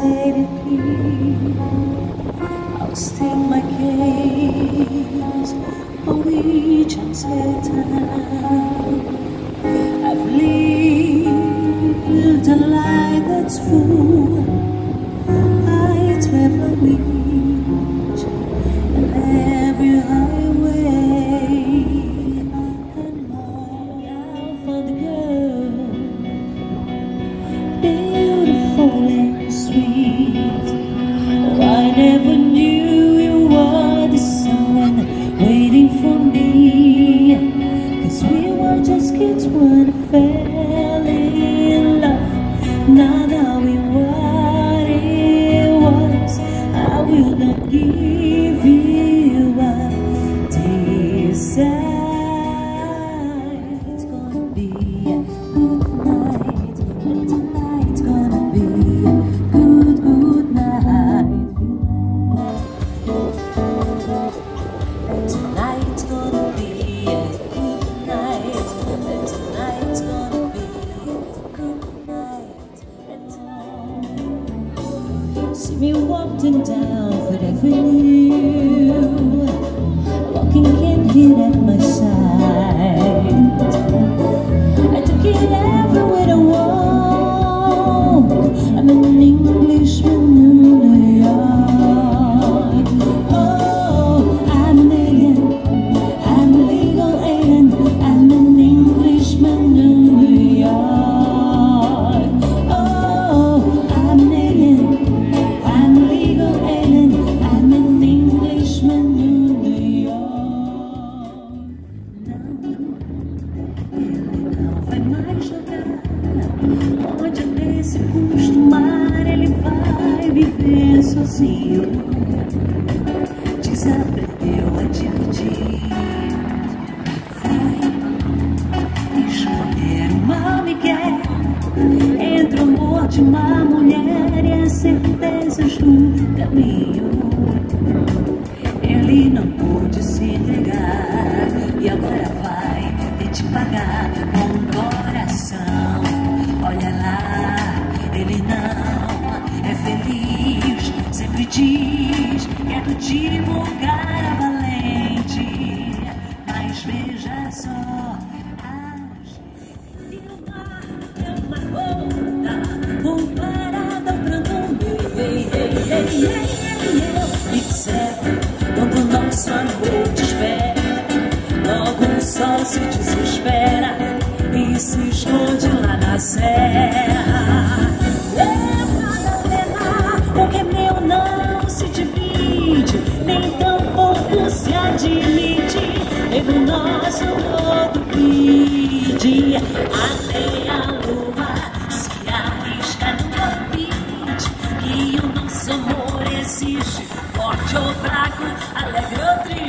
I'll state my case for each and time. I've lived a lie that's full. No. me walked in down for every new walking can hit sozinho. Desaprendeu a dividir. Vai escolher uma Miguel entre o amor de uma mulher e as certezas do caminho. Ele não pôde se entregar e agora vai ter de pagar com o coração. Diz que do divulgar a valente. Mas veja só, a Dilma é uma onda comparada ao meu. Ei, ei, ei, ei. Quando o nosso amor te espera, logo o sol se desespera e se esconde lá na serra. até a lua se arrisca no palpite que o nosso amor existe forte ou fraco, alegre ou triste.